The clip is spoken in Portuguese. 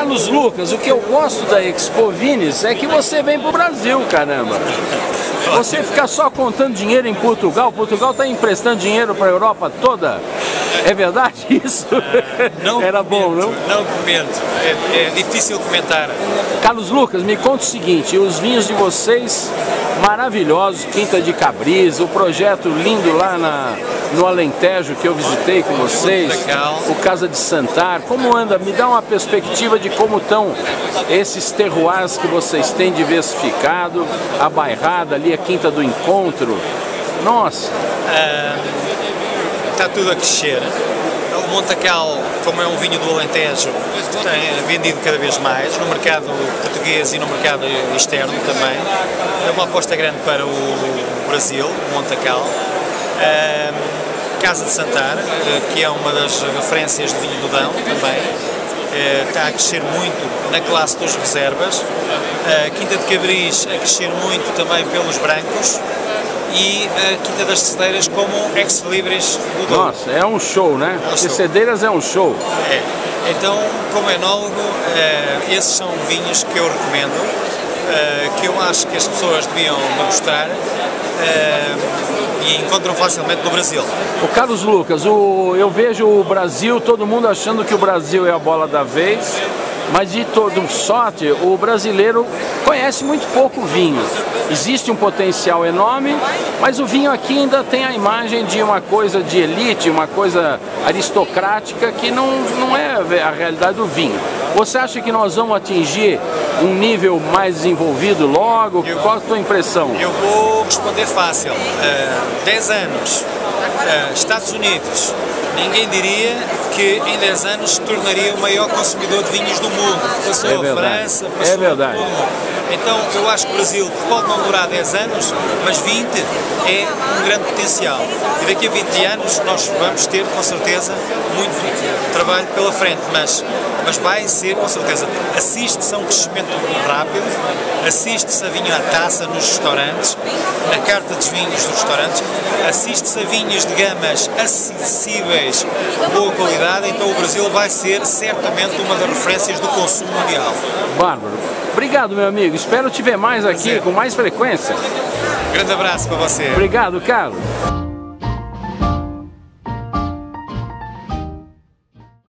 Carlos Lucas, o que eu gosto da Expo Vines é que você vem pro Brasil, caramba. Você fica só contando dinheiro em Portugal, Portugal está emprestando dinheiro para a Europa toda. É verdade isso? Não Era comento, bom, não? Não comento. É, é difícil comentar. Carlos Lucas, me conta o seguinte, os vinhos de vocês maravilhosos, Quinta de Cabris, o projeto lindo lá na, no Alentejo que eu visitei com vocês, o Casa de Santar, como anda? Me dá uma perspectiva de como estão esses terroirs que vocês têm diversificado, a bairrada ali, a Quinta do Encontro. Nossa! Está tudo a crescer. O Montacal, como é um vinho do Alentejo, tem vendido cada vez mais no mercado português e no mercado externo também. É uma aposta grande para o Brasil, o Montacal. Casa de Santar, eh, que é uma das referências de vinho do Dão também, eh, está a crescer muito na classe dos reservas. A Quinta de Cabris a crescer muito também pelos brancos e a Quinta das Cedeiras como ex-libris do Douro. Nossa, é um show, né? É um show. Cedeiras é um show. É. Então, como enólogo, eh, esses são vinhos que eu recomendo, eh, que eu acho que as pessoas deviam degustar eh, e encontram facilmente no Brasil. O Carlos Lucas, o, eu vejo o Brasil, todo mundo achando que o Brasil é a bola da vez, mas de todo sorte, o brasileiro conhece muito pouco vinho. Existe um potencial enorme, mas o vinho aqui ainda tem a imagem de uma coisa de elite, uma coisa aristocrática que não, não é a realidade do vinho. Você acha que nós vamos atingir um nível mais desenvolvido logo? Eu- Qual a tua impressão? Eu vou responder fácil. Uh, 10 anos, uh, Estados Unidos, ninguém diria que em 10 anos se tornaria o maior consumidor de vinhos do mundo. Passou É a verdade. França, É passou verdade. todo mundo. Então eu acho que o Brasil pode não durar 10 anos, mas 20 é um grande potencial. E daqui a 20 anos nós vamos ter com certeza muito trabalho pela frente, mas, mas vai ser com certeza. Assiste-se a um crescimento rápido, assiste-se a vinho à taça nos restaurantes, na carta dos vinhos dos restaurantes, assiste-se a vinhos de gamas acessíveis, boa qualidade, então o Brasil vai ser certamente uma das referências do consumo mundial. Bárbaro. Obrigado, meu amigo. Espero te ver mais aqui, Prazer. com mais frequência. Grande abraço para você. Obrigado, Carlos.